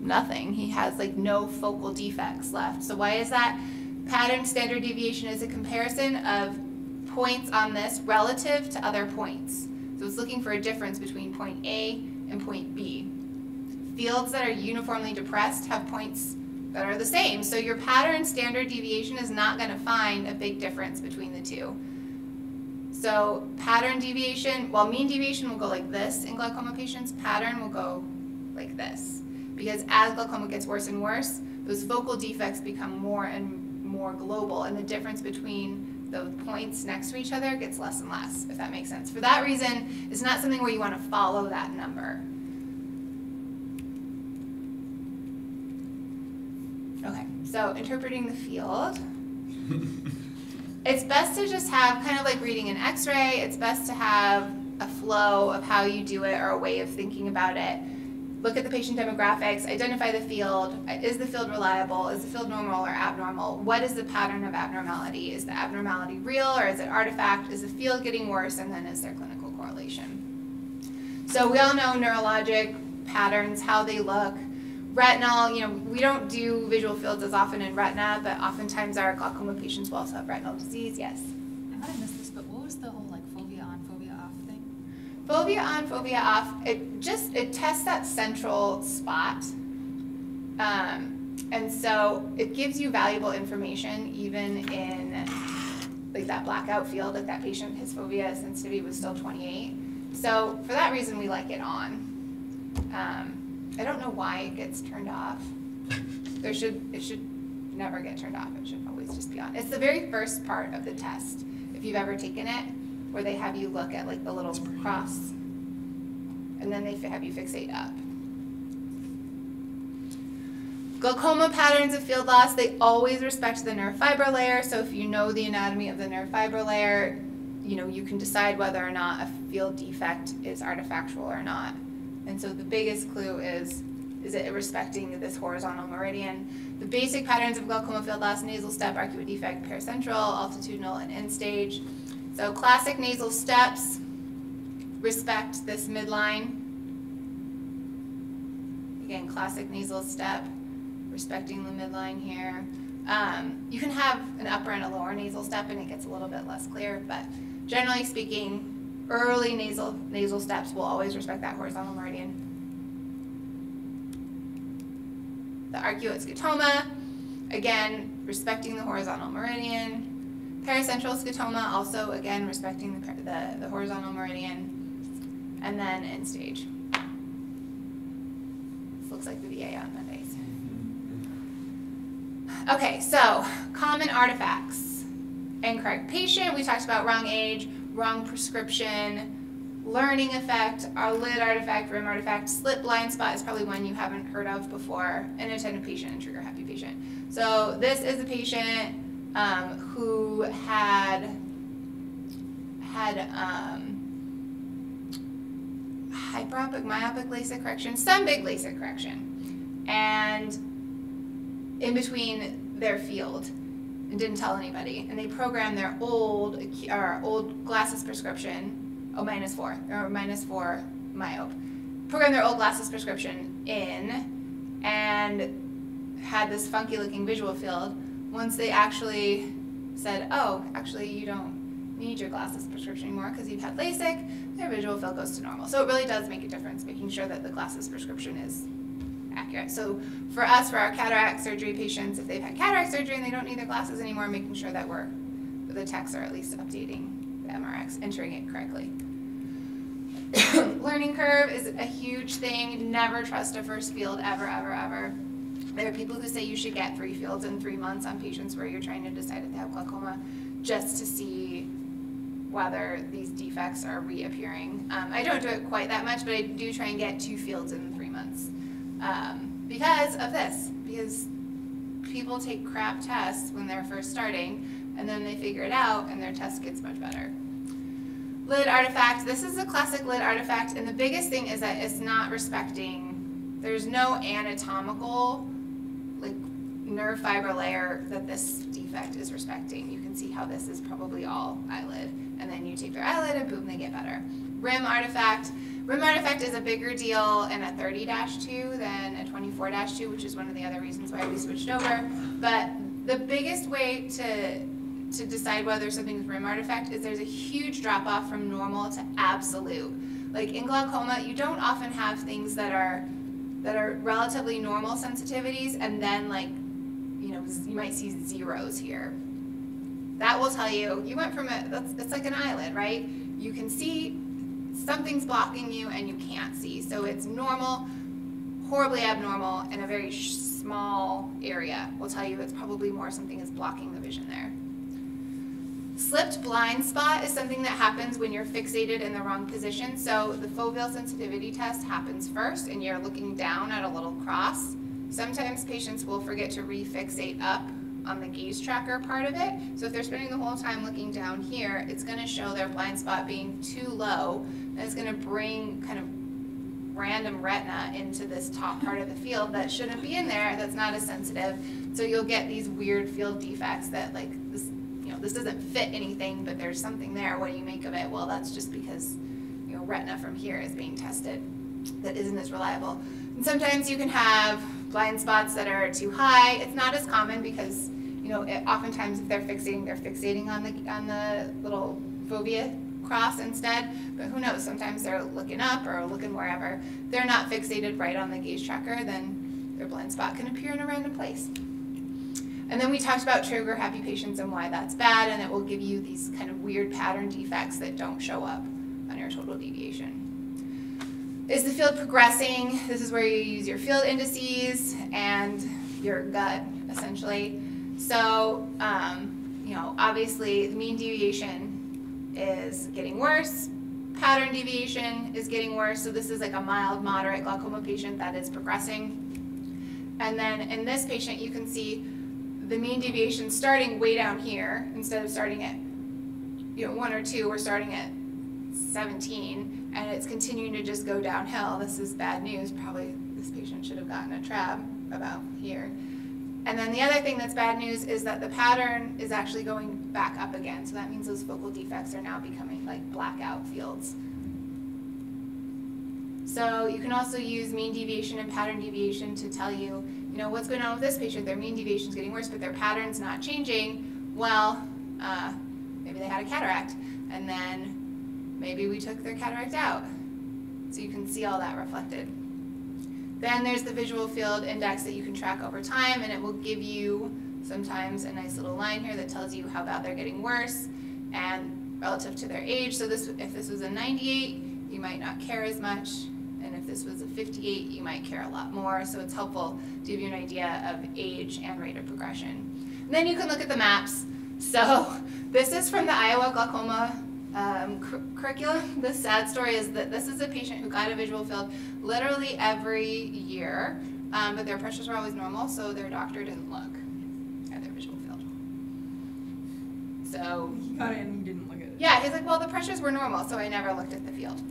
nothing. He has like no focal defects left. So why is that? Pattern standard deviation is a comparison of points on this relative to other points. So it's looking for a difference between point A and point B. Fields that are uniformly depressed have points that are the same. So your pattern standard deviation is not going to find a big difference between the two. So pattern deviation, while mean deviation will go like this in glaucoma patients, pattern will go like this. Because as glaucoma gets worse and worse, those focal defects become more and more global, and the difference between the points next to each other gets less and less, if that makes sense. For that reason, it's not something where you want to follow that number. Okay, so interpreting the field. <laughs> It's best to just have, kind of like reading an x-ray, it's best to have a flow of how you do it or a way of thinking about it. Look at the patient demographics, identify the field. Is the field reliable? Is the field normal or abnormal? What is the pattern of abnormality? Is the abnormality real or is it artifact? Is the field getting worse? And then is there clinical correlation? So we all know neurologic patterns, how they look. Retinal, you know, we don't do visual fields as often in retina, but oftentimes our glaucoma patients will also have retinal disease, yes. I might have missed this, but what was the whole Fovea on, fovea off, it just, it tests that central spot. Um, and so it gives you valuable information even in like that blackout field, like that patient, his fovea sensitivity was still twenty-eight. So for that reason, we like it on. Um, I don't know why it gets turned off. There should, it should never get turned off, it should always just be on. It's the very first part of the test, if you've ever taken it, where they have you look at like the little cross. And then they have you fixate up. Glaucoma patterns of field loss, they always respect the nerve fiber layer, so if you know the anatomy of the nerve fiber layer, you know, you can decide whether or not a field defect is artifactual or not. And so the biggest clue is, is it respecting this horizontal meridian? The basic patterns of glaucoma field loss, nasal step, arcuate defect, paracentral, altitudinal, and end stage. So classic nasal steps respect this midline. Again, classic nasal step, respecting the midline here. Um, you can have an upper and a lower nasal step and it gets a little bit less clear, but generally speaking, early nasal nasal steps will always respect that horizontal meridian. The arcuate scotoma, again, respecting the horizontal meridian. Paracentral scotoma, also again respecting the, the, the horizontal meridian. And then end stage. This looks like the VA on Mondays. Mm-hmm. Okay, so common artifacts. Incorrect patient, we talked about wrong age, wrong prescription, learning effect, our lid artifact, rim artifact, slit blind spot is probably one you haven't heard of before, inattentive patient and trigger happy patient. So this is a patient um, who had had um, hyperopic, myopic LASIK correction, some big LASIK correction, and in between their field and didn't tell anybody. And they programmed their old or old glasses prescription, oh minus four or minus four myope, programmed their old glasses prescription in, and had this funky looking visual field. Once they actually said, oh, actually you don't need your glasses prescription anymore because you've had LASIK, their visual field goes to normal. So it really does make a difference, making sure that the glasses prescription is accurate. So for us, for our cataract surgery patients, if they've had cataract surgery and they don't need their glasses anymore, making sure that we're, the techs are at least updating the MRX, entering it correctly. <coughs> Learning curve is a huge thing. Never trust a first field ever, ever, ever. There are people who say you should get three fields in three months on patients where you're trying to decide if they have glaucoma just to see whether these defects are reappearing. Um, I don't do it quite that much, but I do try and get two fields in three months um, because of this. Because people take crap tests when they're first starting, and then they figure it out, and their test gets much better. Lid artifact, this is a classic lid artifact, and the biggest thing is that it's not respecting, there's no anatomical, like, nerve fiber layer that this defect is respecting. You can see how this is probably all eyelid, and then you take their eyelid and boom, they get better. Rim artifact, rim artifact is a bigger deal in a thirty two than a twenty-four two, which is one of the other reasons why we switched over. But the biggest way to to decide whether something's rim artifact is there's a huge drop off from normal to absolute. Like in glaucoma, you don't often have things that are that are relatively normal sensitivities and then like you know you might see zeros here. That will tell you you went from a that's it's like an eyelid, right? You can see something's blocking you and you can't see. So it's normal, horribly abnormal in a very small area. Will tell you it's probably more something is blocking the vision there. Slipped blind spot is something that happens when you're fixated in the wrong position. So the foveal sensitivity test happens first and you're looking down at a little cross. Sometimes patients will forget to refixate up on the gaze tracker part of it. So if they're spending the whole time looking down here, it's gonna show their blind spot being too low and it's gonna bring kind of random retina into this top part of the field that shouldn't be in there, that's not as sensitive. So you'll get these weird field defects that like this, doesn't fit anything, but there's something there. What do you make of it? Well, that's just because, you know, retina from here is being tested that isn't as reliable. And sometimes you can have blind spots that are too high. It's not as common because, you know, it, oftentimes if they're fixating, they're fixating on the on the little fovea cross instead. But who knows? Sometimes they're looking up or looking wherever. They're not fixated right on the gaze tracker, then their blind spot can appear in a random place. And then we talked about trigger happy patients and why that's bad, and it will give you these kind of weird pattern defects that don't show up on your total deviation. Is the field progressing? This is where you use your field indices and your gut, essentially. So, um, you know, obviously, the mean deviation is getting worse. Pattern deviation is getting worse. So this is like a mild, moderate glaucoma patient that is progressing. And then in this patient, you can see the mean deviation starting way down here instead of starting at you know one or two. We're starting at 17, and it's continuing to just go downhill. This is bad news. Probably this patient should have gotten a trab about here. And then the other thing that's bad news is that the pattern is actually going back up again. So that means those focal defects are now becoming like blackout fields. So you can also use mean deviation and pattern deviation to tell you, you know, what's going on with this patient. Their mean deviation is getting worse, but their pattern's not changing. Well, uh, maybe they had a cataract, and then maybe we took their cataract out. So you can see all that reflected. Then there's the visual field index that you can track over time, and it will give you sometimes a nice little line here that tells you how bad they're getting worse and relative to their age. So this, if this was a 98, you might not care as much, this was a 58, you might care a lot more. So it's helpful to give you an idea of age and rate of progression. And then you can look at the maps. So <laughs> this is from the Iowa Glaucoma um, cur- curriculum. The sad story is that this is a patient who got a visual field literally every year, um, but their pressures were always normal, so their doctor didn't look at their visual field. So He got it and he didn't look at it. yeah, he's like, well, the pressures were normal, so I never looked at the field.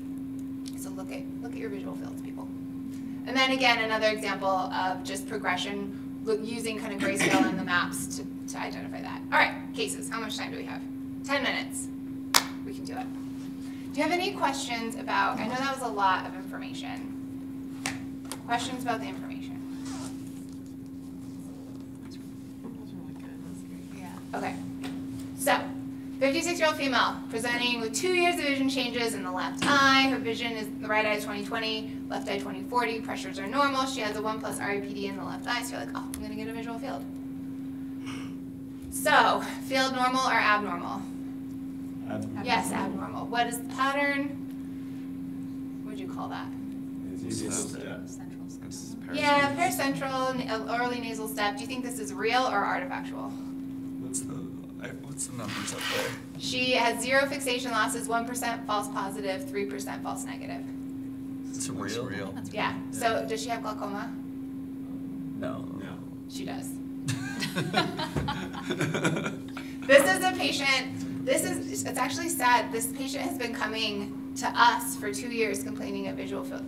Look at look at your visual fields, people. And then again, another example of just progression, look, using kind of grayscale in the maps to, to identify that. All right, cases. How much time do we have? Ten minutes. We can do it. Do you have any questions about? I know that was a lot of information. Questions about the information? That's really good. That's great. Yeah. Okay. So, 56 year old female presenting with two years of vision changes in the left eye. Her vision is the right eye is 2020, left eye 20/40. Pressures are normal. She has a 1 plus RAPD in the left eye. So, you're like, oh, I'm going to get a visual field. So, field normal or abnormal? Yes, abnormal. What is the pattern? What would you call that? Central It's Yeah, paracentral. paracentral, early nasal step. Do you think this is real or artifactual? What's the I, what's the numbers up there? She has zero fixation losses, 1% false positive, 3% false negative. It's Looks real. real. Yeah, so does she have glaucoma? No. No. She does. <laughs> This is a patient, this is, it's actually sad, this patient has been coming to us for two years complaining of visual field.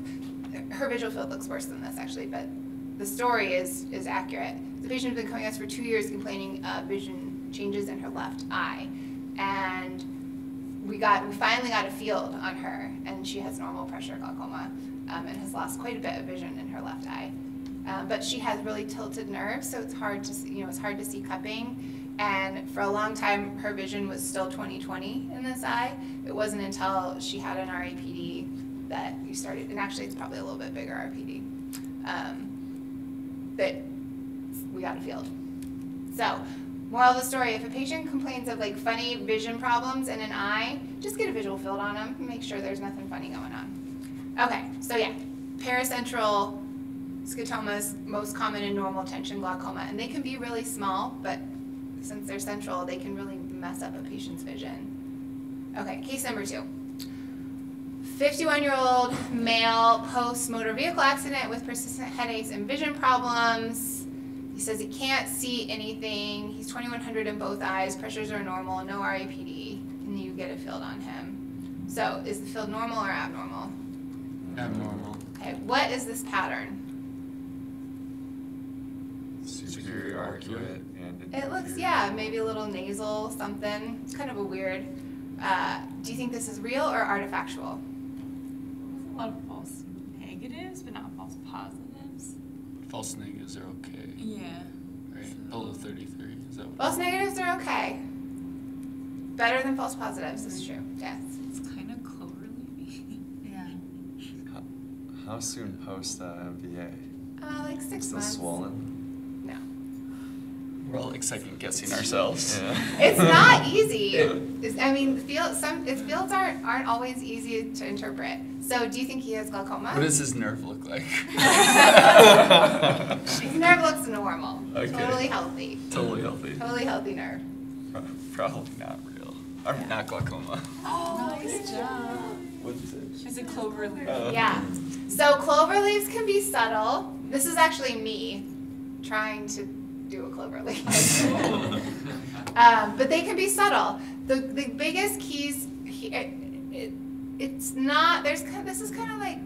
Her visual field looks worse than this actually, but the story is, is accurate. The patient has been coming to us for two years complaining of vision changes in her left eye. And we got, we finally got a field on her and she has normal pressure glaucoma um, and has lost quite a bit of vision in her left eye. Um, but she has really tilted nerves, so it's hard to see, you know, it's hard to see cupping. And for a long time, her vision was still 20/20 in this eye. It wasn't until she had an RAPD that you started, and actually, it's probably a little bit bigger RAPD, um, that we got a field. So, moral of the story: if a patient complains of like funny vision problems in an eye, just get a visual field on them. and Make sure there's nothing funny going on. Okay, so yeah, paracentral scotomas most common in normal tension glaucoma, and they can be really small, but since they're central, they can really mess up a patient's vision. Okay, case number two. 51-year-old male post motor vehicle accident with persistent headaches and vision problems. He says he can't see anything. He's 2100 in both eyes. Pressures are normal, no RAPD, and you get a field on him. So, is the field normal or abnormal? Abnormal. Okay, what is this pattern? Superior arcuate and. It looks, yeah, maybe a little nasal, something. It's kind of a weird. Uh, do you think this is real or artifactual? A lot of false negatives, but not false positives. False negatives are okay, Yeah. right? Below 33, is that what? False negatives are okay. Better than false positives, is true. Yes. It's kind of cloverleafy. <laughs> Yeah. How, how soon post uh, MVA? Uh, like six Still months. swollen? No. We're all like second guessing ourselves. Yeah. <laughs> It's not easy. <laughs> It's, I mean, the field, some its fields aren't aren't always easy to interpret. So, do you think he has glaucoma? What does his nerve look like? <laughs> <laughs> His nerve looks normal. Okay. Totally healthy. totally healthy. Totally healthy nerve. Probably not real. Or Yeah. not glaucoma. Oh, nice job. What's it? it? Is it cloverleaf? Uh, Yeah. So clover leaves can be subtle. This is actually me trying to do a clover leaf. <laughs> um, but they can be subtle. The the biggest keys he, it, it, it's not there's kind this is kind of like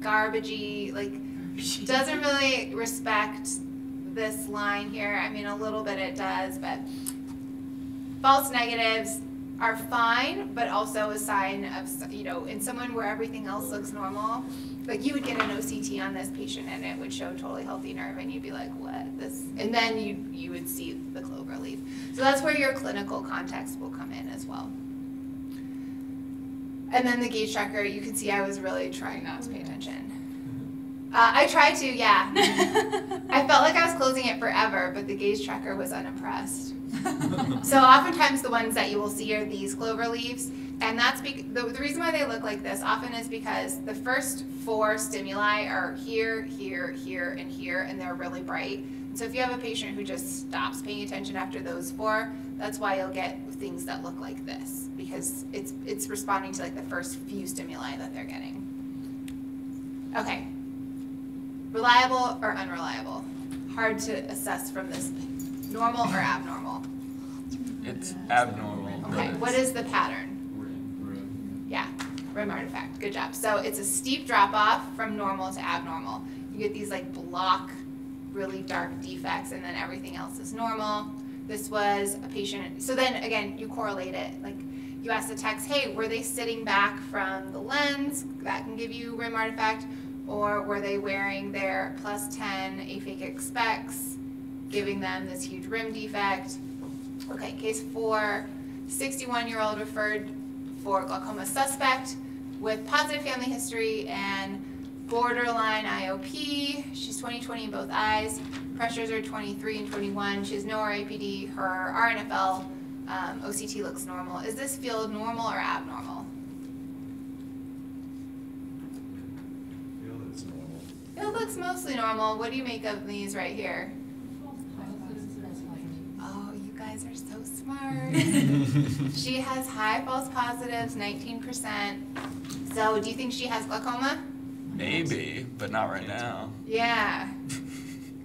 garbagey like doesn't really respect this line here. I mean a little bit it does, but false negatives are fine, but also a sign of, you know, in someone where everything else looks normal, like you would get an OCT on this patient and it would show totally healthy nerve and you'd be like, what, this, and then you, you would see the clover leaf. So that's where your clinical context will come in as well. And then the gaze tracker, you can see I was really trying not to pay attention. Uh, I tried to, yeah. <laughs> I felt like I was closing it forever, but the gaze tracker was unimpressed. <laughs> So oftentimes the ones that you will see are these clover leaves, and that's the, the reason why they look like this often is because the first four stimuli are here, here, here, and here, and they're really bright. So if you have a patient who just stops paying attention after those four, that's why you'll get things that look like this because it's it's responding to like the first few stimuli that they're getting. Okay. Reliable or unreliable? Hard to assess from this. Normal or abnormal? It's abnormal. Okay, but what it's- is the pattern? Yeah, rim artifact. Good job. So it's a steep drop off from normal to abnormal. You get these like block, really dark defects, and then everything else is normal. This was a patient. So then again, you correlate it. Like you ask the text, hey, were they sitting back from the lens? That can give you rim artifact. Or were they wearing their plus 10 aphakic specs, giving them this huge rim defect? Okay, case four, 61 year old referred for glaucoma suspect with positive family history and borderline IOP. She's 20 20 in both eyes. Pressures are 23 and 21. She has no RAPD. Her RNFL um, OCT looks normal. Is this field normal or abnormal? Feel it's normal. Field looks mostly normal. What do you make of these right here? Oh, you guys are so smart. <laughs> she has high false positives, 19%. So, do you think she has glaucoma? Maybe, but not right now. Yeah.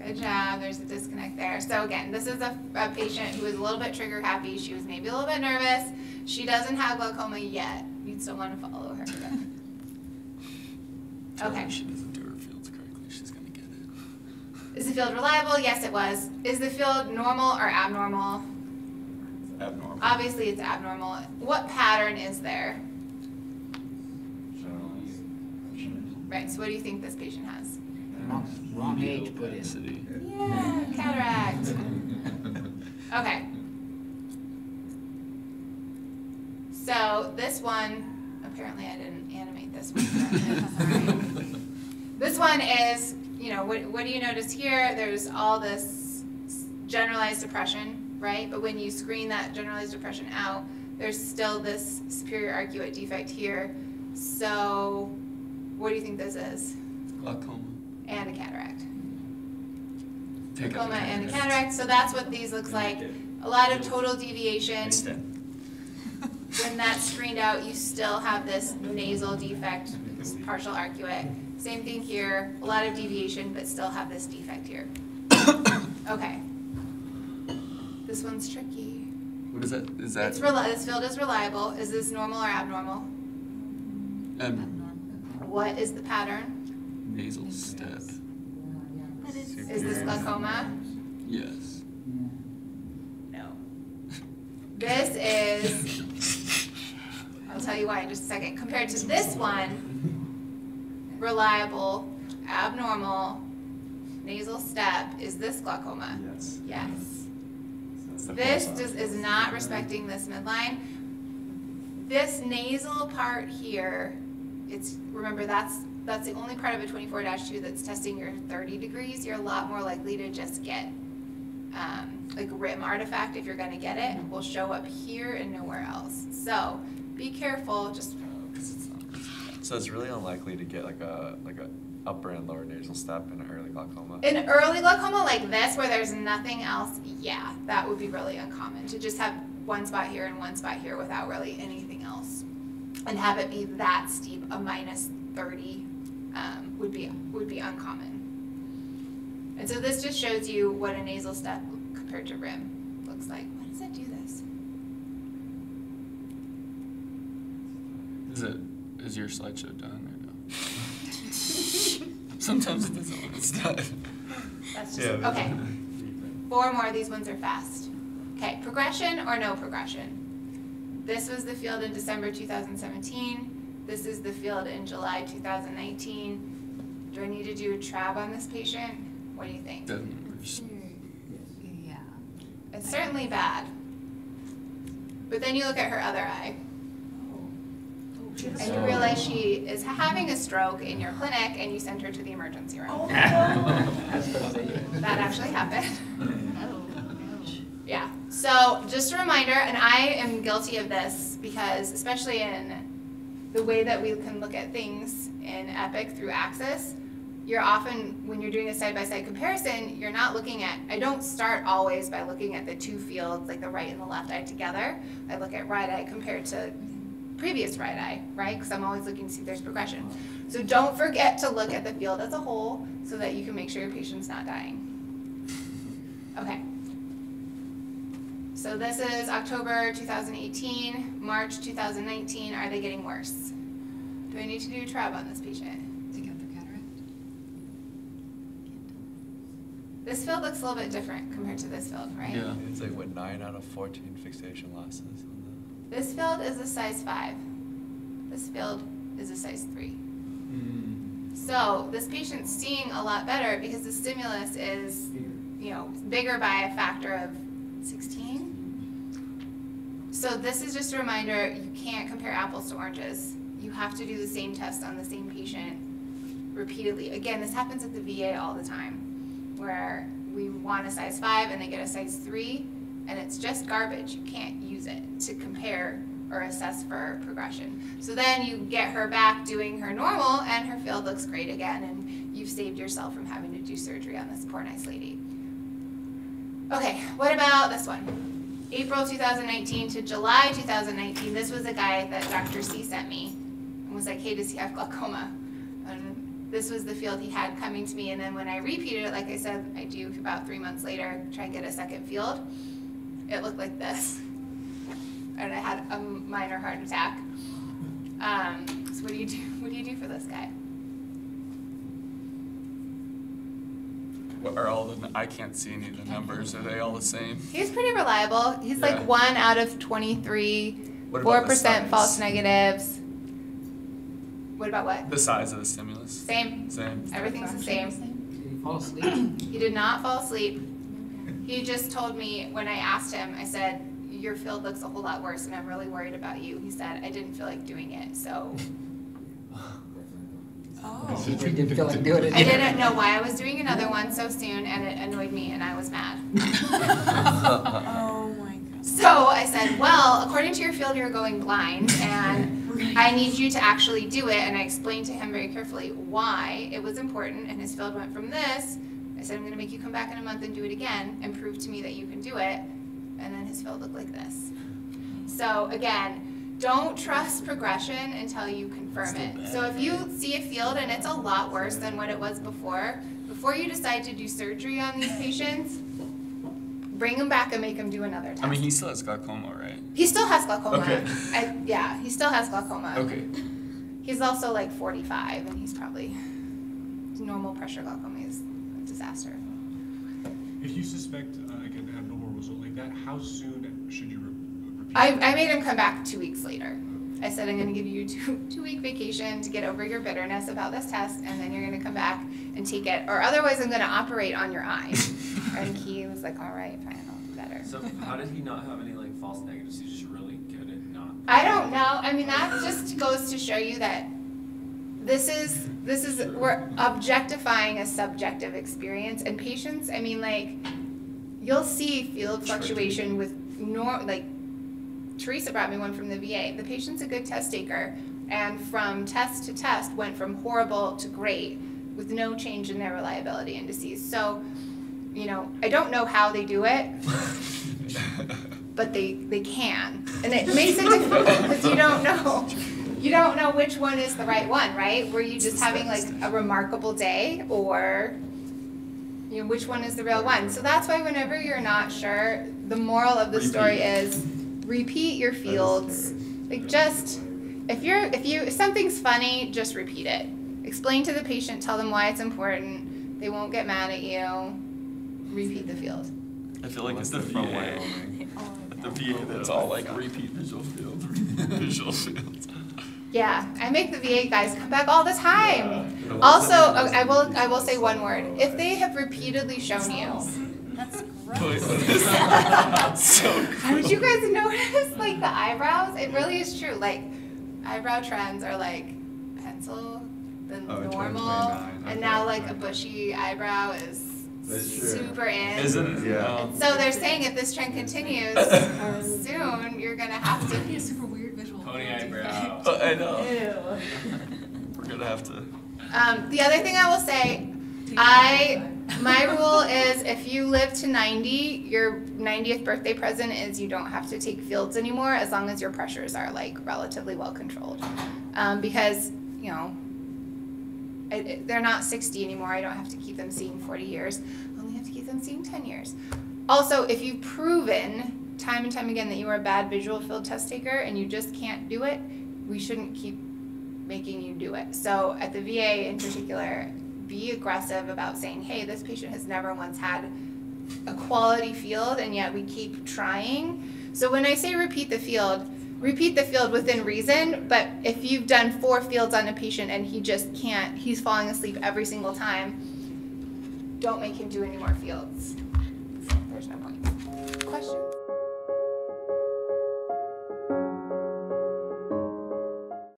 Good job, there's a disconnect there. So again, this is a, a patient who is a little bit trigger happy, she was maybe a little bit nervous. She doesn't have glaucoma yet, you'd still wanna follow her. Her <laughs> Okay. She doesn't do her fields correctly. She's gonna get it. Is the field reliable? Yes, it was. Is the field normal or abnormal? Abnormal. Obviously, it's abnormal. What pattern is there? Right, so what do you think this patient has? Wrong, wrong age put in. Yeah, cataract. <laughs> Okay. So this one, apparently I didn't animate this one. <laughs> This one is, you know, what, what do you notice here? There's all this generalized depression, right? But when you screen that generalized depression out, there's still this superior arcuate defect here. So what do you think this is? Glaucoma. And a cataract. Take out Glaucoma the and a cataract. cataract, so that's what these looks like. A lot of total deviation. Extend. When that's screened out, you still have this nasal defect, this partial arcuate. Same thing here, a lot of deviation, but still have this defect here. <coughs> Okay. This one's tricky. What is that? Is that It's reli- this field is reliable. Is this normal or abnormal? abnormal? What is the pattern? nasal step? Is this glaucoma? Yes. No. This is, I'll tell you why in just a second. Compared to this one, reliable, abnormal, nasal step, is this glaucoma? Yes. Yes. This first just is not respecting this midline. This nasal part here, it's, remember, that's, that's the only part of a twenty-four two that's testing your thirty degrees. You're a lot more likely to just get, um, like rim artifact, if you're gonna get it, will show up here and nowhere else. So, be careful, Just. So it's really unlikely to get like a, like a upper and lower nasal step in an early glaucoma? in early glaucoma like this, where there's nothing else, yeah, that would be really uncommon, to just have one spot here and one spot here without really anything else. And have it be that steep, a minus thirty, um, would be, would be uncommon. And so this just shows you what a nasal step compared to rim looks like. Why does it do this? Is it? Is your slideshow done or no? <laughs> Sometimes it doesn't when it's done. That's just, Yeah, okay. Four more, these ones are fast. Okay, progression or no progression? This was the field in December two thousand seventeen. This is the field in July two thousand nineteen. Do I need to do a trab on this patient? What do you think? Doesn't hmm. Yeah. It's certainly bad. But then you look at her other eye. Oh. And you realize she is having a stroke in your clinic and you send her to the emergency room. Oh, <laughs> that actually happened. <laughs> Oh, yeah, so just a reminder, and I am guilty of this because especially in the way that we can look at things in Epic through Axis, you're often, when you're doing a side-by-side comparison, you're not looking at, I don't start always by looking at the two fields, like the right and the left eye together. I look at right eye compared to previous right eye, right? Because I'm always looking to see if there's progression. So don't forget to look at the field as a whole so that you can make sure your patient's not dying. Okay. So this is October 2018, March 2019. Are they getting worse? Do I need to do a trab on this patient? Take out the cataract. This field looks a little bit different compared to this field, right? Yeah. It's like what, nine out of fourteen fixation losses on This field is a size five. This field is a size three. Hmm. So this patient's seeing a lot better because the stimulus is, you know, bigger by a factor of 16. So this is just a reminder, you can't compare apples to oranges. You have to do the same test on the same patient repeatedly. Again, this happens at the VA all the time, where we want a size five and they get a size three, and it's just garbage. You can't use it to compare or assess for progression. So then you get her back doing her normal, and her field looks great again, and you've saved yourself from having to do surgery on this poor nice lady. Okay, what about this one? April 2019 to July 2019. This was a guy that Dr. C sent me and was like, "Hey, does he have glaucoma?" And this was the field he had coming to me, and then when I repeated it, like I said, I do about three months later, try and get a second field, it looked like this. And I had a minor heart attack. Um, so what do you do, what do you do for this guy? Are all the? I can't see any of the numbers. Are they all the same? He's pretty reliable. He's Yeah. like one out of twenty-three, 4% false negatives. What about what? The size of the stimulus. Same. Same. Everything's the same. Did he fall asleep? <clears throat> He did not fall asleep. <laughs> He just told me when I asked him, I said, "Your field looks a whole lot worse, and I'm really worried about you." He said, "I didn't feel like doing it, so Oh. He didn't feel like doing <laughs> it. I didn't know why I was doing another one so soon, and it annoyed me, and I was mad." <laughs> <laughs> Oh my god. So I said, well, according to your field, you're going blind, and I need you to actually do it. And I explained to him very carefully why it was important. And his field went from this. I said, I'm going to make you come back in a month and do it again and prove to me that you can do it. And then his field looked like this. So again, don't trust progression until you confirm it. So if you see a field and it's a lot worse than what it was before, before you decide to do surgery on these patients, bring them back and make them do another test. I mean, he still has glaucoma, right? He still has glaucoma. Okay. I, yeah, he still has glaucoma. Okay. He's also like 45, and he's probably normal pressure glaucoma is a disaster. If you suspect uh, like an abnormal result like that, how soon should you re- repeat? I, I made him come back two weeks later. I said I'm going to give you two <laughs> two week vacation to get over your bitterness about this test, and then you're going to come back and take it, or otherwise I'm going to operate on your eye. <laughs> and he was like, all right, fine, I'll do better. So how did he not have any like false negatives? He's just really good at not. I don't know. I mean, that just goes to show you that this is this is we're objectifying a subjective experience and patients. I mean, like you'll see field fluctuation with nor like Teresa brought me one from the VA. The patient's a good test taker, and from test to test went from horrible to great with no change in their reliability indices. So, you know, I don't know how they do it <laughs> but they they can. And it makes it difficult because you don't know. You don't know which one is the right one right? Were you just having like a remarkable day or you know which one is the real one? So that's why whenever you're not sure the moral of the story is repeat your fields like just if you're if you if something's funny just repeat it explain to the patient tell them why it's important they won't get mad at you repeat the field I feel like it's the Unless they're VA. Wyoming. The VA, <laughs> oh that's all like repeat visual field, <laughs> visual field. Yeah, I make the VA guys come back all the time. Yeah. Also, oh, I will I will say one word. If they have repeatedly shown you, That's Wait, gross. what is <laughs> that? would you guys notice like the eyebrows? It really is true. Like eyebrow trends are like pencil, then Oh, normal, 2029, and now like a bushy eyebrow is super in. Isn't Yeah. um, So they're saying if this trend continues, <laughs> soon you're gonna have It'd be a super weird visual. Pony eyebrow. uh, I know. Ew. We're gonna have to. Um, the other thing I will say, I my rule is if you live to 90, your 90th birthday present is you don't have to take fields anymore as long as your pressures are like relatively well controlled. Um, because, you know, they're not 60 anymore. I don't have to keep them seeing 40 years. I only have to keep them seeing 10 years. Also, if you've proven time and time again that you are a bad visual field test taker and you just can't do it, we shouldn't keep making you do it. So at the VA in particular, be aggressive about saying, hey, this patient has never once had a quality field and yet we keep trying. So when I say repeat the field, repeat the field within reason, but if you've done four fields on a patient and he just can't, he's falling asleep every single time, don't make him do any more fields. There's no point. Question?